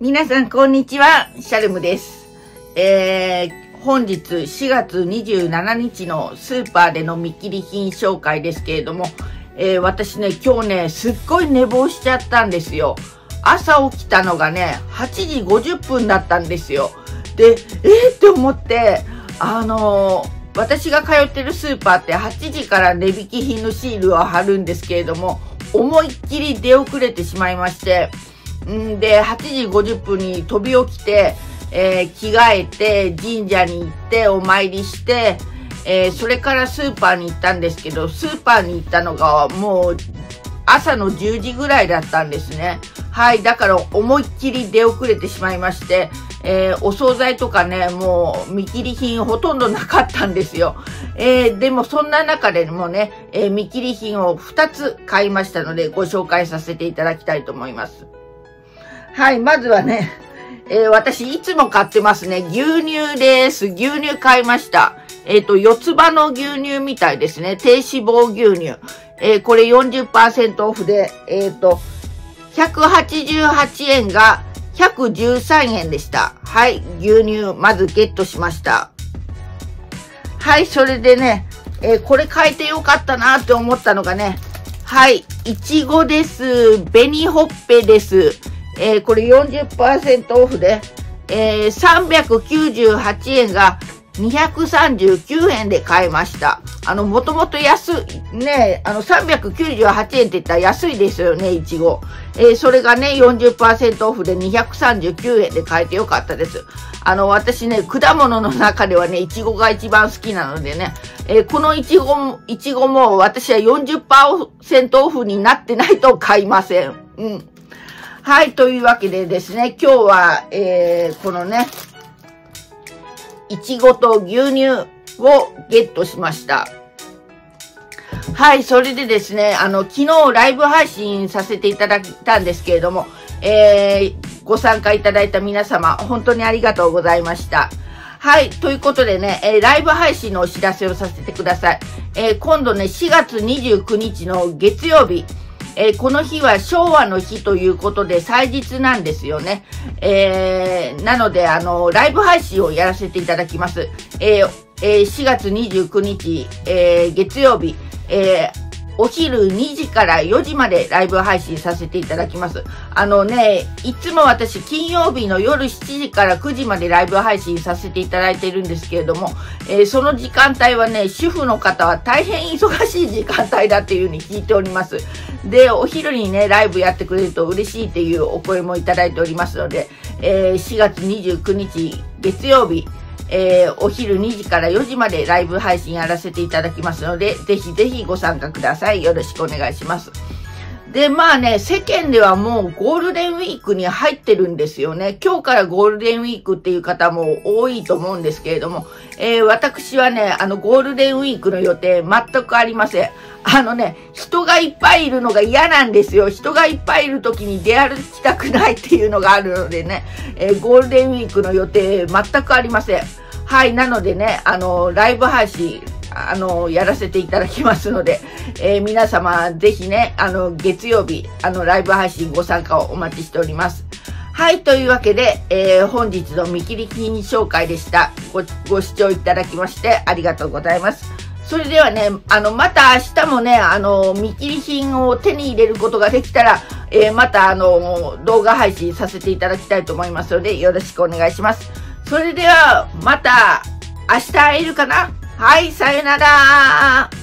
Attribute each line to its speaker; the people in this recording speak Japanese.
Speaker 1: 皆さん、こんにちは。シャルムです。えー、本日4月27日のスーパーでの見切り品紹介ですけれども、えー、私ね、今日ね、すっごい寝坊しちゃったんですよ。朝起きたのがね、8時50分だったんですよ。で、えー、って思って、あのー私が通ってるスーパーって8時から値引き品のシールを貼るんですけれども、思いっきり出遅れてしまいまして、んで、8時50分に飛び起きて、えー、着替えて、神社に行って、お参りして、えー、それからスーパーに行ったんですけど、スーパーに行ったのがもう朝の10時ぐらいだったんですね。はい。だから思いっきり出遅れてしまいまして、えー、お惣菜とかね、もう見切り品ほとんどなかったんですよ。えー、でもそんな中でもね、えー、見切り品を2つ買いましたのでご紹介させていただきたいと思います。はい、まずはね、えー、私いつも買ってますね。牛乳です。牛乳買いました。えっ、ー、と、四つ葉の牛乳みたいですね。低脂肪牛乳。えー、これ40%オフで、えっ、ー、と、188円が113円でした。はい、牛乳まずゲットしました。はい、それでね、えー、これ変えてよかったなって思ったのがね、はい、いちごです。紅ほっぺです。えー、これ40%オフで、えー、398円が239円で買えました。あの、もともと安い、ね、あの、398円って言ったら安いですよね、いちご。えー、それがね、40%オフで239円で買えてよかったです。あの、私ね、果物の中ではね、いちごが一番好きなのでね、えー、このいちごも、いちごも私は40%オフになってないと買いません。うん。はい、というわけでですね、今日は、えー、このね、いちごと牛乳をゲットしました。はい、それでですね、あの、昨日ライブ配信させていただいたんですけれども、えー、ご参加いただいた皆様、本当にありがとうございました。はい、ということでね、えー、ライブ配信のお知らせをさせてください。えー、今度ね、4月29日の月曜日、えー、この日は昭和の日ということで祭日なんですよね。えー、なので、あの、ライブ配信をやらせていただきます。えー、えー、4月29日、え、月曜日、えー、お昼2時から4時までライブ配信させていただきます。あのね、いつも私金曜日の夜7時から9時までライブ配信させていただいているんですけれども、えー、その時間帯はね、主婦の方は大変忙しい時間帯だっていうふうに聞いております。で、お昼にね、ライブやってくれると嬉しいっていうお声もいただいておりますので、えー、4月29日月曜日、えー、お昼2時から4時までライブ配信やらせていただきますので、ぜひぜひご参加ください。よろしくお願いします。で、まあね、世間ではもうゴールデンウィークに入ってるんですよね。今日からゴールデンウィークっていう方も多いと思うんですけれども、えー、私はね、あのゴールデンウィークの予定全くありません。あのね、人がいっぱいいるのが嫌なんですよ。人がいっぱいいる時に出歩きたくないっていうのがあるのでね、えー、ゴールデンウィークの予定全くありません。はい、なのでね、あの、ライブ配信、あの、やらせていただきますので、えー、皆様、ぜひね、あの、月曜日、あの、ライブ配信ご参加をお待ちしております。はい、というわけで、えー、本日の見切り品紹介でした。ご、ご視聴いただきましてありがとうございます。それではね、あの、また明日もね、あの、見切り品を手に入れることができたら、えー、またあの、動画配信させていただきたいと思いますので、よろしくお願いします。それでは、また、明日会えるかな？はい、さよなら。